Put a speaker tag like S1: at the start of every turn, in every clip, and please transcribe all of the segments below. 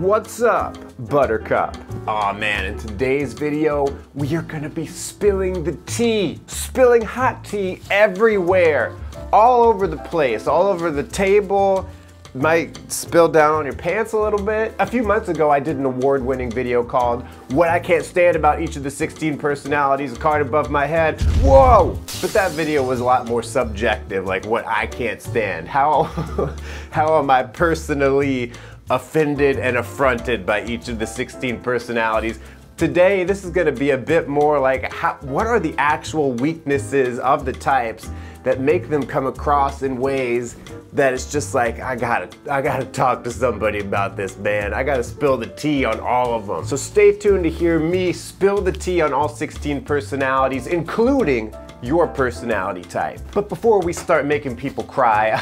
S1: What's up, Buttercup? Aw oh, man, in today's video, we are gonna be spilling the tea. Spilling hot tea everywhere. All over the place, all over the table, might spill down on your pants a little bit. A few months ago, I did an award-winning video called What I Can't Stand About Each of the 16 Personalities, a card above my head. Whoa! But that video was a lot more subjective, like what I can't stand. How, how am I personally offended and affronted by each of the 16 personalities? Today, this is gonna be a bit more like how, what are the actual weaknesses of the types that make them come across in ways that it's just like I gotta I gotta talk to somebody about this man. I gotta spill the tea on all of them. So stay tuned to hear me spill the tea on all 16 personalities, including your personality type. But before we start making people cry,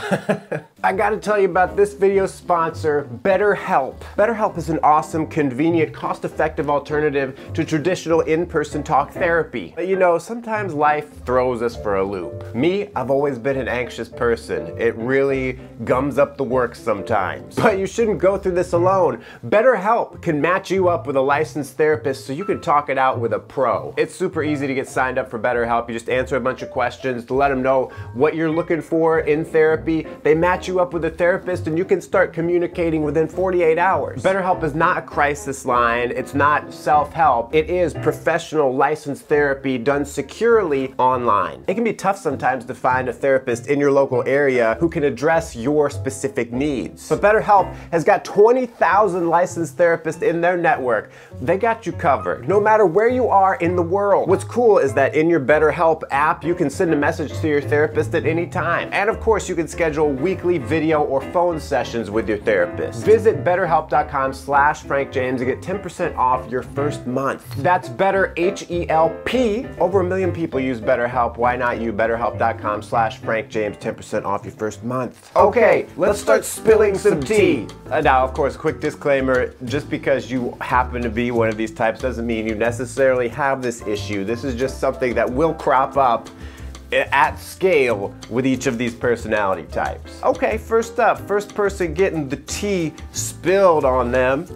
S1: I gotta tell you about this video's sponsor, BetterHelp. BetterHelp is an awesome, convenient, cost-effective alternative to traditional in-person talk therapy. But you know, sometimes life throws us for a loop. Me, I've always been an anxious person. It really gums up the works sometimes. But you shouldn't go through this alone. BetterHelp can match you up with a licensed therapist so you can talk it out with a pro. It's super easy to get signed up for BetterHelp. You just answer a bunch of questions to let them know what you're looking for in therapy. They match you up with a therapist and you can start communicating within 48 hours. BetterHelp is not a crisis line. It's not self-help. It is professional licensed therapy done securely online. It can be tough sometimes to find a therapist in your local area who can address your specific needs. But BetterHelp has got 20,000 licensed therapists in their network. They got you covered, no matter where you are in the world. What's cool is that in your BetterHelp app, app, you can send a message to your therapist at any time. And of course, you can schedule weekly video or phone sessions with your therapist. Visit betterhelp.com slash Frank James and get 10% off your first month. That's better H-E-L-P. Over a million people use BetterHelp. Why not you? Betterhelp.com slash Frank James, 10% off your first month. Okay, let's start spilling some tea. Uh, now, of course, quick disclaimer, just because you happen to be one of these types doesn't mean you necessarily have this issue. This is just something that will crop up at scale with each of these personality types. Okay, first up, first person getting the tea spilled on them.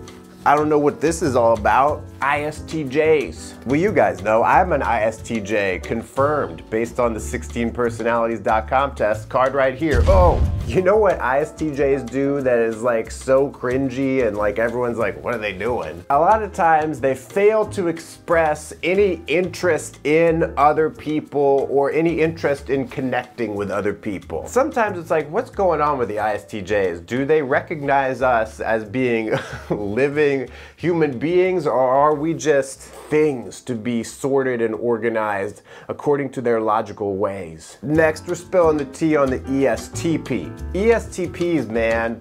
S1: I don't know what this is all about. ISTJs. Well, you guys know I'm an ISTJ, confirmed based on the 16personalities.com test card right here. Oh, you know what ISTJs do that is like so cringy and like everyone's like, what are they doing? A lot of times they fail to express any interest in other people or any interest in connecting with other people. Sometimes it's like, what's going on with the ISTJs? Do they recognize us as being living human beings or are are we just things to be sorted and organized according to their logical ways? Next, we're spilling the tea on the ESTP. ESTPs, man.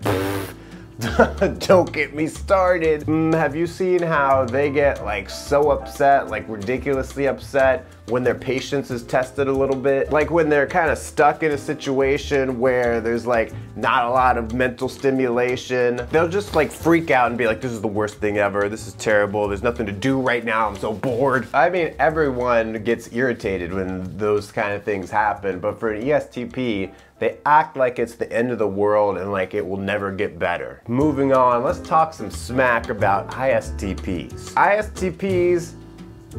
S1: Don't get me started. Mm, have you seen how they get like so upset, like ridiculously upset when their patience is tested a little bit? Like when they're kind of stuck in a situation where there's like not a lot of mental stimulation. They'll just like freak out and be like, this is the worst thing ever. This is terrible. There's nothing to do right now. I'm so bored. I mean, everyone gets irritated when those kind of things happen, but for an ESTP, they act like it's the end of the world and like it will never get better. Moving on, let's talk some smack about ISTPs. ISTPs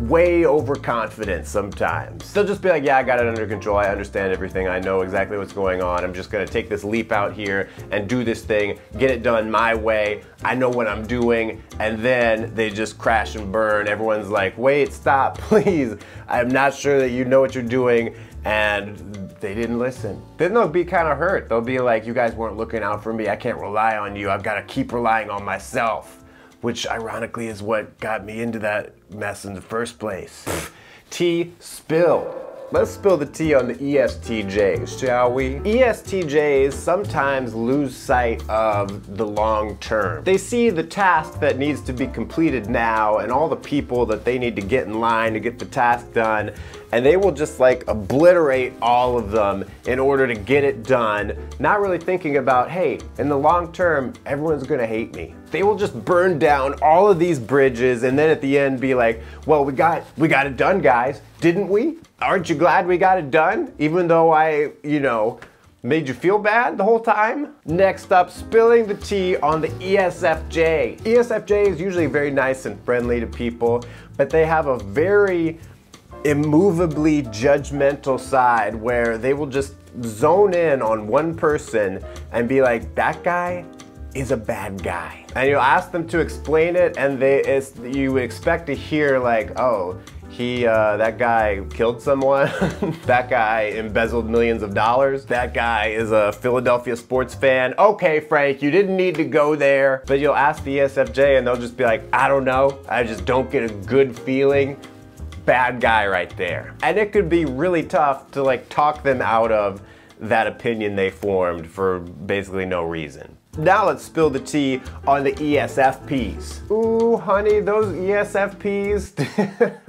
S1: way overconfident sometimes. They'll just be like, yeah, I got it under control. I understand everything. I know exactly what's going on. I'm just gonna take this leap out here and do this thing, get it done my way. I know what I'm doing. And then they just crash and burn. Everyone's like, wait, stop, please. I'm not sure that you know what you're doing. And they didn't listen. Then they'll be kind of hurt. They'll be like, you guys weren't looking out for me. I can't rely on you. I've got to keep relying on myself which ironically is what got me into that mess in the first place. tea spill. Let's spill the tea on the ESTJs, shall we? ESTJs sometimes lose sight of the long term. They see the task that needs to be completed now and all the people that they need to get in line to get the task done, and they will just like obliterate all of them in order to get it done, not really thinking about, hey, in the long term, everyone's gonna hate me. They will just burn down all of these bridges and then at the end be like, well, we got, we got it done, guys, didn't we? Aren't you glad we got it done? Even though I, you know, Made you feel bad the whole time? Next up, spilling the tea on the ESFJ. ESFJ is usually very nice and friendly to people, but they have a very immovably judgmental side where they will just zone in on one person and be like, that guy is a bad guy. And you ask them to explain it and they you expect to hear like, oh, he, uh, that guy killed someone. that guy embezzled millions of dollars. That guy is a Philadelphia sports fan. Okay, Frank, you didn't need to go there. But you'll ask the ESFJ and they'll just be like, I don't know. I just don't get a good feeling bad guy right there. And it could be really tough to like talk them out of that opinion they formed for basically no reason. Now let's spill the tea on the ESFPs. Ooh, honey, those ESFPs,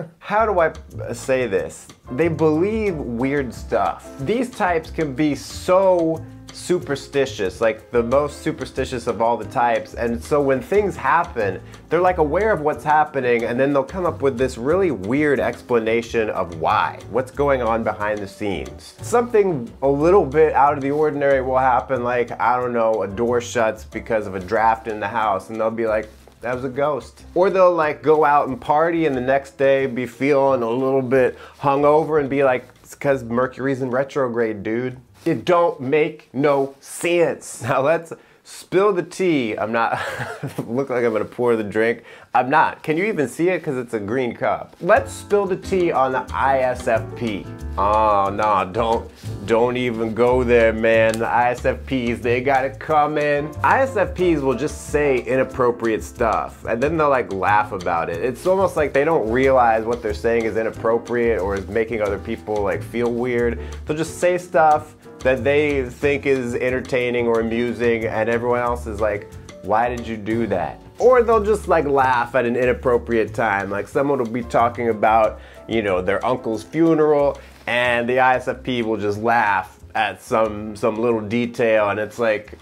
S1: how do I say this? They believe weird stuff. These types can be so superstitious, like the most superstitious of all the types. And so when things happen, they're like aware of what's happening and then they'll come up with this really weird explanation of why, what's going on behind the scenes. Something a little bit out of the ordinary will happen like, I don't know, a door shuts because of a draft in the house and they'll be like, that was a ghost. Or they'll like go out and party and the next day be feeling a little bit hungover and be like, it's because Mercury's in retrograde, dude. It don't make no sense. Now let's spill the tea. I'm not, look like I'm gonna pour the drink. I'm not. Can you even see it? Because it's a green cup. Let's spill the tea on the ISFP. Oh, no, don't, don't even go there, man. The ISFPs, they gotta come in. ISFPs will just say inappropriate stuff and then they'll like laugh about it. It's almost like they don't realize what they're saying is inappropriate or is making other people like feel weird. They'll just say stuff that they think is entertaining or amusing and everyone else is like, why did you do that? Or they'll just like laugh at an inappropriate time. Like someone will be talking about, you know, their uncle's funeral and the ISFP will just laugh at some some little detail and it's like,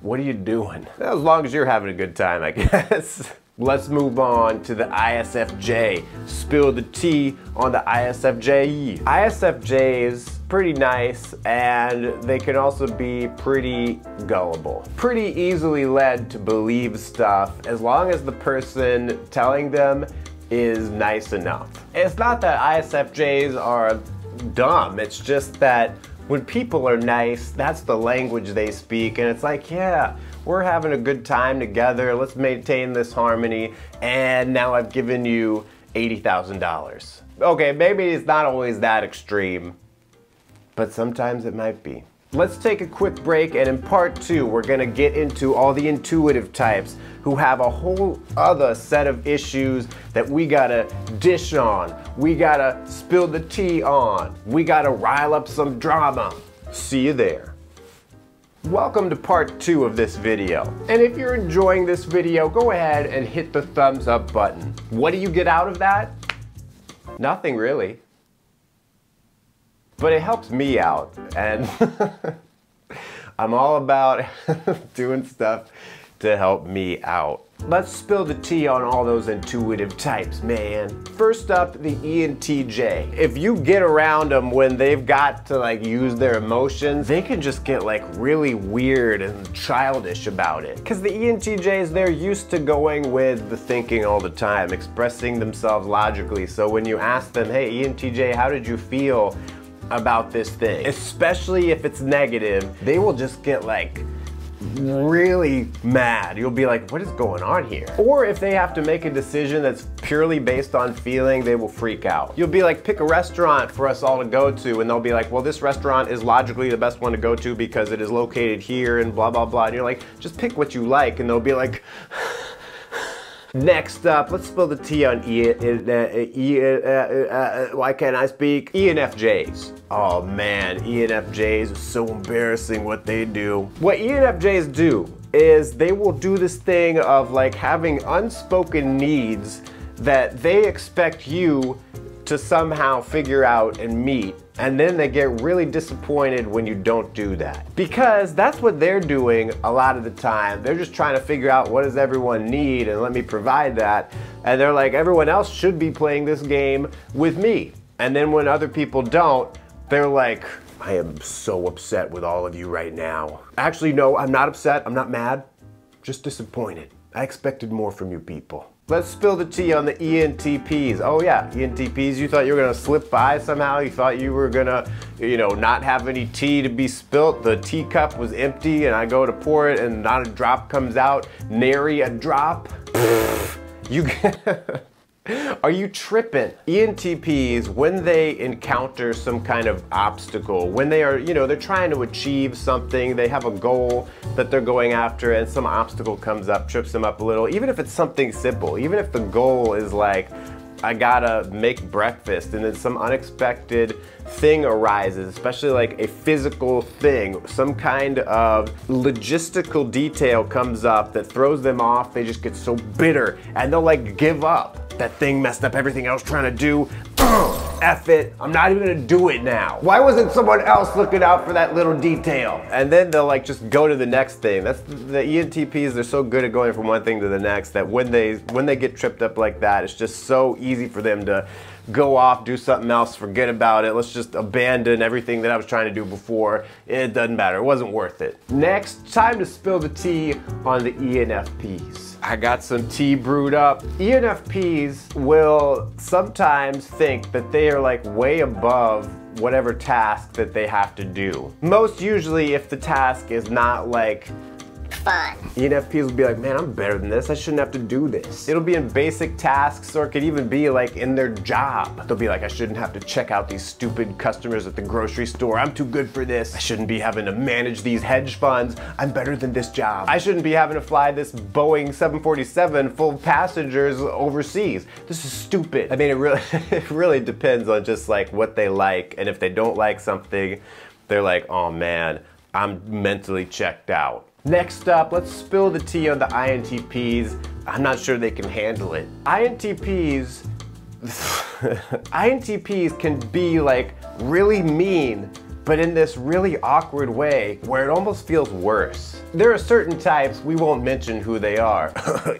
S1: what are you doing? As long as you're having a good time, I guess. Let's move on to the ISFJ. Spill the tea on the ISFJ. ISFJs pretty nice and they can also be pretty gullible. Pretty easily led to believe stuff as long as the person telling them is nice enough. It's not that ISFJs are dumb, it's just that when people are nice, that's the language they speak and it's like, yeah, we're having a good time together, let's maintain this harmony, and now I've given you $80,000. Okay, maybe it's not always that extreme, but sometimes it might be. Let's take a quick break and in part two we're gonna get into all the intuitive types who have a whole other set of issues that we gotta dish on, we gotta spill the tea on, we gotta rile up some drama. See you there. Welcome to part two of this video. And if you're enjoying this video, go ahead and hit the thumbs up button. What do you get out of that? Nothing really but it helps me out and I'm all about doing stuff to help me out. Let's spill the tea on all those intuitive types, man. First up, the ENTJ. If you get around them when they've got to like use their emotions, they can just get like really weird and childish about it. Cause the ENTJs, they're used to going with the thinking all the time, expressing themselves logically. So when you ask them, hey ENTJ, how did you feel about this thing, especially if it's negative, they will just get like really mad. You'll be like, what is going on here? Or if they have to make a decision that's purely based on feeling, they will freak out. You'll be like, pick a restaurant for us all to go to, and they'll be like, well, this restaurant is logically the best one to go to because it is located here and blah, blah, blah. And you're like, just pick what you like, and they'll be like, Next up, let's spill the tea on E, uh, e, uh, uh, why can't I speak? ENFJs. Oh man, ENFJs are so embarrassing what they do. What ENFJs do is they will do this thing of like having unspoken needs that they expect you to somehow figure out and meet and then they get really disappointed when you don't do that. Because that's what they're doing a lot of the time. They're just trying to figure out what does everyone need and let me provide that. And they're like, everyone else should be playing this game with me. And then when other people don't, they're like, I am so upset with all of you right now. Actually, no, I'm not upset. I'm not mad. Just disappointed. I expected more from you people. Let's spill the tea on the ENTPs. Oh yeah, ENTPs, you thought you were gonna slip by somehow? You thought you were gonna, you know, not have any tea to be spilt? The teacup was empty and I go to pour it and not a drop comes out? Nary a drop? you Are you tripping? ENTPs, when they encounter some kind of obstacle, when they are, you know, they're trying to achieve something, they have a goal that they're going after and some obstacle comes up, trips them up a little, even if it's something simple, even if the goal is like, I gotta make breakfast and then some unexpected thing arises, especially like a physical thing, some kind of logistical detail comes up that throws them off, they just get so bitter and they'll like give up. That thing messed up everything I was trying to do. F it, I'm not even gonna do it now. Why wasn't someone else looking out for that little detail? And then they'll like just go to the next thing. That's the ENTPs, they're so good at going from one thing to the next that when they when they get tripped up like that, it's just so easy for them to go off, do something else, forget about it. Let's just abandon everything that I was trying to do before. It doesn't matter, it wasn't worth it. Next, time to spill the tea on the ENFPs. I got some tea brewed up. ENFPs will sometimes think that they are like way above whatever task that they have to do. Most usually if the task is not like fun. ENFPs will be like, man, I'm better than this. I shouldn't have to do this. It'll be in basic tasks or it could even be like in their job. They'll be like, I shouldn't have to check out these stupid customers at the grocery store. I'm too good for this. I shouldn't be having to manage these hedge funds. I'm better than this job. I shouldn't be having to fly this Boeing 747 full passengers overseas. This is stupid. I mean, it really, it really depends on just like what they like. And if they don't like something, they're like, oh man, I'm mentally checked out. Next up, let's spill the tea on the INTPs. I'm not sure they can handle it. INTPs, INTPs can be like really mean, but in this really awkward way where it almost feels worse. There are certain types, we won't mention who they are,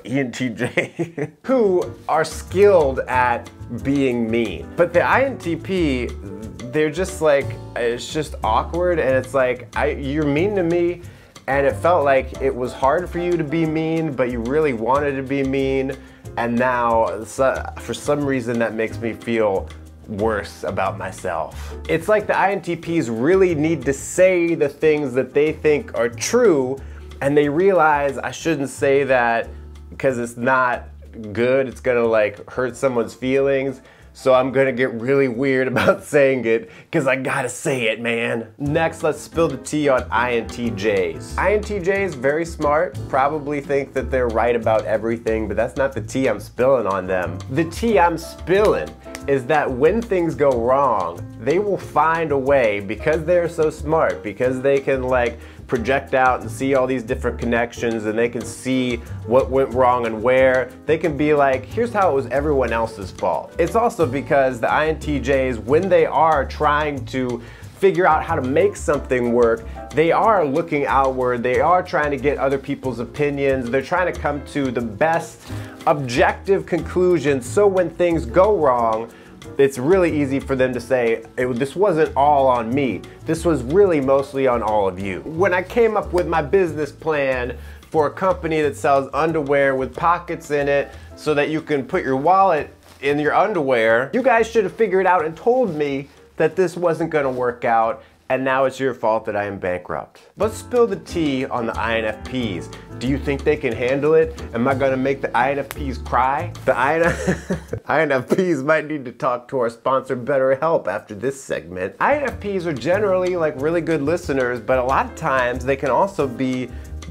S1: ENTJ, who are skilled at being mean. But the INTP, they're just like, it's just awkward and it's like, I, you're mean to me, and it felt like it was hard for you to be mean, but you really wanted to be mean, and now for some reason that makes me feel worse about myself. It's like the INTPs really need to say the things that they think are true, and they realize I shouldn't say that because it's not good, it's gonna like hurt someone's feelings. So I'm gonna get really weird about saying it because I gotta say it, man. Next, let's spill the tea on INTJs. INTJs, very smart, probably think that they're right about everything, but that's not the tea I'm spilling on them. The tea I'm spilling is that when things go wrong, they will find a way because they're so smart, because they can like project out and see all these different connections and they can see what went wrong and where. They can be like, here's how it was everyone else's fault. It's also because the INTJs, when they are trying to figure out how to make something work, they are looking outward, they are trying to get other people's opinions, they're trying to come to the best objective conclusion so when things go wrong, it's really easy for them to say, this wasn't all on me. This was really mostly on all of you. When I came up with my business plan for a company that sells underwear with pockets in it so that you can put your wallet in your underwear, you guys should have figured out and told me that this wasn't gonna work out and now it's your fault that I am bankrupt. Let's spill the tea on the INFPs. Do you think they can handle it? Am I gonna make the INFPs cry? The INFPs might need to talk to our sponsor BetterHelp after this segment. INFPs are generally like really good listeners, but a lot of times they can also be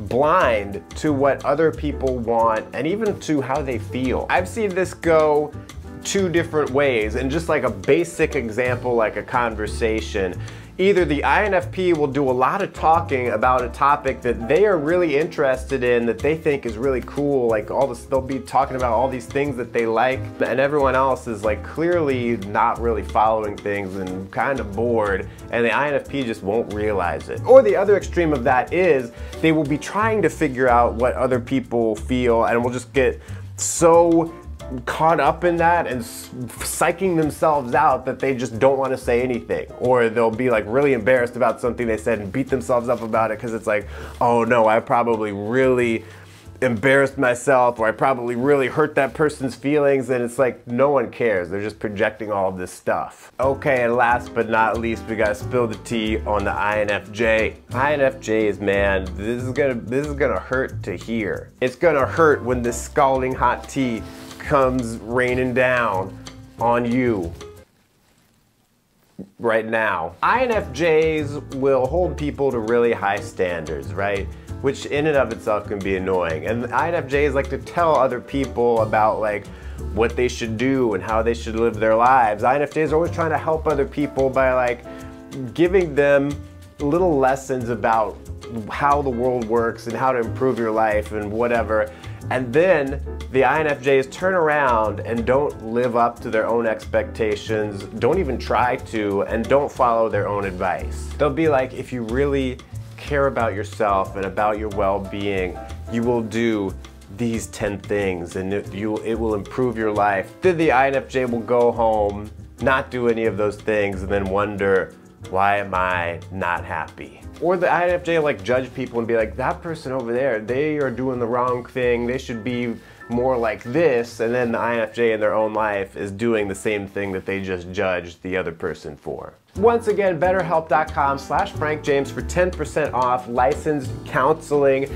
S1: blind to what other people want and even to how they feel. I've seen this go two different ways and just like a basic example like a conversation either the INFP will do a lot of talking about a topic that they are really interested in, that they think is really cool, like all this, they'll be talking about all these things that they like, and everyone else is like clearly not really following things and kind of bored, and the INFP just won't realize it. Or the other extreme of that is they will be trying to figure out what other people feel and will just get so caught up in that and psyching themselves out that they just don't want to say anything. Or they'll be like really embarrassed about something they said and beat themselves up about it because it's like, oh no, I probably really embarrassed myself or I probably really hurt that person's feelings and it's like no one cares. They're just projecting all this stuff. Okay, and last but not least, we gotta spill the tea on the INFJ. INFJs, man, this is gonna this is gonna hurt to hear. It's gonna hurt when this scalding hot tea comes raining down on you right now. INFJs will hold people to really high standards, right? which in and of itself can be annoying. And INFJs like to tell other people about like what they should do and how they should live their lives. INFJs are always trying to help other people by like giving them little lessons about how the world works and how to improve your life and whatever. And then the INFJs turn around and don't live up to their own expectations, don't even try to, and don't follow their own advice. They'll be like, if you really care about yourself and about your well-being, you will do these 10 things and it, you, it will improve your life. Then the INFJ will go home, not do any of those things, and then wonder, why am I not happy? Or the INFJ like judge people and be like, that person over there, they are doing the wrong thing. They should be more like this. And then the INFJ in their own life is doing the same thing that they just judged the other person for. Once again, betterhelp.com slash Frank James for 10% off licensed counseling.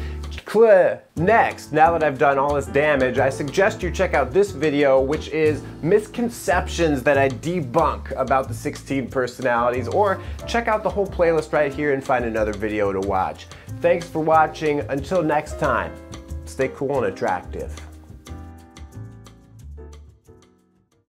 S1: Next, now that I've done all this damage, I suggest you check out this video, which is misconceptions that I debunk about the 16 personalities, or check out the whole playlist right here and find another video to watch. Thanks for watching. Until next time, stay cool and attractive.